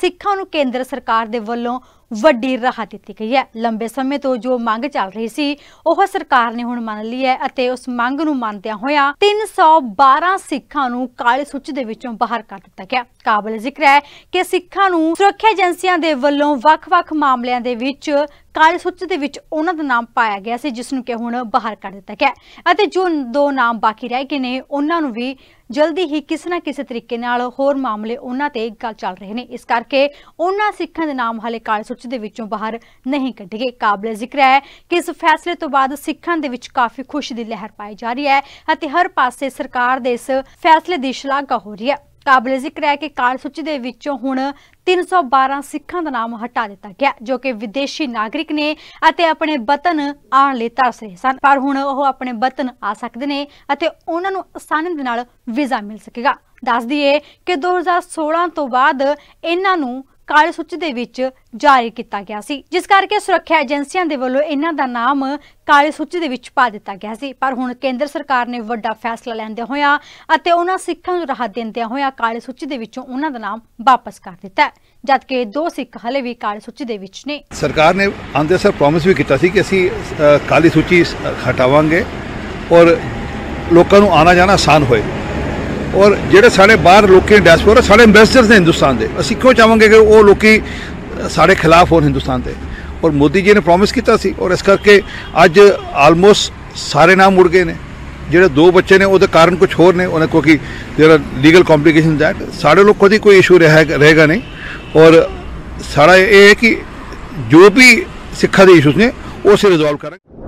ਸਿੱਖਾਂ ਨੂੰ ਕੇਂਦਰ ਸਰਕਾਰ ਦੇ ਵੱਲੋਂ ਵੱਡੀ ਰਾਹਤ ਦਿੱਤੀ ਗਈ ਹੈ। ਲੰਬੇ ਸਮੇਂ ਤੋਂ ਜੋ ਮੰਗ ਚੱਲ ਰਹੀ ਸੀ, ਉਹ ਸਰਕਾਰ ਨੇ ਹੁਣ ਮੰਨ ਲਈ ਹੈ ਅਤੇ ਉਸ ਮੰਗ ਨੂੰ ਮੰਨਦਿਆਂ ਹੋਇਆਂ 312 ਸਿੱਖਾਂ ਨੂੰ ਕਾਲੇ ਸੂਚੀ ਦੇ ਵਿੱਚੋਂ ਬਾਹਰ ਕੱਢ ਦਿੱਤਾ ਗਿਆ। ਕਾਬਲ ਜ਼ਿਕਰ ਹੈ ਕਿ ਸਿੱਖਾਂ ਨੂੰ ਸੁਰੱਖਿਆ ਏਜੰਸੀਆਂ ਦੇ ਵੱਲੋਂ ਵੱਖ-ਵੱਖ ਮਾਮਲਿਆਂ ਦੇ ਵਿੱਚ ਕਾਲੇ ਸੂਚੀ ਦੇ ਵਿੱਚ ਉਹਨਾਂ ਦਾ ਨਾਮ ਪਾਇਆ ਗਿਆ ਸੀ, ਜਿਸ ਨੂੰ ਕਿ ਹੁਣ ਬਾਹਰ ਕੱਢ ਦਿੱਤਾ ਗਿਆ ਅਤੇ ਜੋ ਦੋ ਨਾਮ ਬਾਕੀ ਰਹਿ ਗਏ ਨੇ, ਉਹਨਾਂ ਨੂੰ ਵੀ ਜਲਦੀ ਹੀ ਕਿਸੇ ਨਾ ਕਿਸੇ ਤਰੀਕੇ ਨਾਲ ਹੋਰ ਮਾਮਲੇ ਉਹਨਾਂ ਤੇ ਗੱਲ ਚੱਲ ਰਹੇ ਨੇ। ਇਸ ਕਰਕੇ ਉਹਨਾਂ ਸਿੱਖਾਂ ਦੇ ਨਾਮ ਹਾਲੇ ਕਾਲੇ ਸੂਚੀ ਦੇ ਵਿੱਚੋਂ ਬਾਹਰ ਨਹੀਂ ਕੱਢੇ ਗਏ। ਕਾਬਲੇ ਜ਼ਿਕਰ ਹੈ ਕਿ ਇਸ ਫੈਸਲੇ ਤੋਂ ਬਾਅਦ ਸਿੱਖਾਂ ਦੇ ਵਿੱਚ ਕਾਫੀ ਖੁਸ਼ੀ ਦੀ ਲਹਿਰ ਪਾਈ ਜਾ ਰਹੀ ਹੈ ਅਤੇ ਹਰ ਪਾਸੇ ਸਰਕਾਰ ਦੇ ਇਸ ਫੈਸਲੇ ਦੀ ਸ਼ਲਾਘਾ ਹੋ ਰਹੀ ਹੈ। ਕਾਬਲੇ ਜ਼ਿਕਰ ਹੈ ਕਿ ਕਾਲੀ ਸੂਚੀ ਦੇ ਵਿੱਚੋਂ ਹੁਣ 312 ਸਿੱਖਾਂ ਦਾ ਨਾਮ ਹਟਾ ਦਿੱਤਾ ਗਿਆ, ਜੋ ਕਿ ਵਿਦੇਸ਼ੀ ਨਾਗਰਿਕ ਨੇ ਅਤੇ ਆਪਣੇ ਵਤਨ ਆਉਣ ਲਈ ਤਰਸ ਰਹੇ ਸਨ। ਪਰ ਹੁਣ ਉਹ ਆਪਣੇ ਵਤਨ ਆ ਸਕਦੇ ਨੇ ਅਤੇ ਉਹਨਾਂ ਨੂੰ ਆਸਾਨੀ ਦੇ ਨਾਲ ਵੀਜ਼ਾ ਮਿਲ ਸਕੇਗਾ। ਦੱਸ ਦਈਏ ਕਿ 2016 ਤੋਂ ਬਾਅਦ ਇਹਨਾਂ ਨੂੰ ਕਾਲੇ ਸੂਚੀ ਦੇ ਵਿੱਚ ਜਾਰੀ ਕੀਤਾ ਗਿਆ ਸੀ, ਜਿਸ ਕਰਕੇ ਸੁਰੱਖਿਆ ਏਜੰਸੀਆਂ ਦੇ ਵੱਲੋਂ ਇਹਨਾਂ ਦਾ ਨਾਮ ਕਾਲੀ ਸੂਚੀ ਦੇ ਵਿੱਚ ਪਾ ਦਿੱਤਾ ਗਿਆ ਸੀ। ਪਰ ਹੁਣ ਕੇਂਦਰ ਸਰਕਾਰ ਨੇ ਵੱਡਾ ਫੈਸਲਾ ਲੈਂਦੇ ਹੋਇਆ ਅਤੇ ਉਹਨਾਂ ਸਿੱਖਾਂ ਨੂੰ ਰਾਹਤ ਦਿੰਦਿਆਂ ਹੋਇਆ ਕਾਲੀ ਸੂਚੀ ਦੇ ਵਿੱਚੋਂ ਉਹਨਾਂ ਦਾ ਨਾਮ ਵਾਪਸ ਕਰ ਦਿੱਤਾ ਜਦਕਿ ਦੋ ਸਿੱਖ ਹਲੇ ਵੀ ਕਾਲੀ ਸੂਚੀ ਦੇ ਵਿੱਚ ਨੇ। ਸਰਕਾਰ ਨੇ ਆਂਦੇ ਸਰ ਪ੍ਰੋਮਿਸ ਵੀ ਕੀਤਾ ਸੀ ਕਿ ਅਸੀਂ ਕਾਲੀ ਸੂਚੀ ਹਟਾਵਾਂਗੇ ਔਰ ਲੋਕਾਂ ਨੂੰ ਆਣਾ ਜਾਣਾ ਆਸਾਨ ਹੋਏ। ਔਰ ਜਿਹੜੇ ਸਾਡੇ ਬਾਹਰ ਲੋਕੀ ਡੈਸਪੋਰਾ ਸਾਡੇ ਐਮਬੈਸਡਰਸ ਨੇ ਹਿੰਦੁਸਤਾਨ ਦੇ। ਅਸੀਂ ਕਿਉਂ ਚਾਹਾਂਗੇ ਕਿ ਉਹ ਲੋਕੀ ਸਾਡੇ ਖਿਲਾਫ ਹੋਣ ਹਿੰਦੁਸਤਾਨ ਦੇ ਔਰ ਮੋਦੀ ਜੀ ਨੇ ਪ੍ਰੋਮਿਸ ਕੀਤਾ ਸੀ। ਔਰ ਇਸ ਕਰਕੇ ਅੱਜ ਆਲਮੋਸਟ ਸਾਰੇ ਨਾਮ ਮੁੜ ਗਏ ਨੇ। ਜਿਹੜੇ ਦੋ ਬੱਚੇ ਨੇ, ਉਹਦੇ ਕਾਰਨ ਕੁਝ ਹੋਰ ਨੇ। ਉਹਨਾਂ ਕਿਉਂਕਿ ਜਿਹੜਾ ਲੀਗਲ ਕੰਪਲਿਕੇਸ਼ਨ ਦੈਟ ਸਾਡੇ ਲੋਕਾਂ ਦੀ ਕੋਈ ਇਸ਼ੂ ਰਹੇਗਾ ਨਹੀਂ। ਔਰ ਸਾਡਾ ਇਹ ਹੈ ਕਿ ਜੋ ਵੀ ਸਿੱਖਾਂ ਦੇ ਇਸ਼ੂਸ ਨੇ, ਉਹ ਅਸੀਂ ਰਿਜ਼ੋਲਵ ਕਰਾਂਗੇ।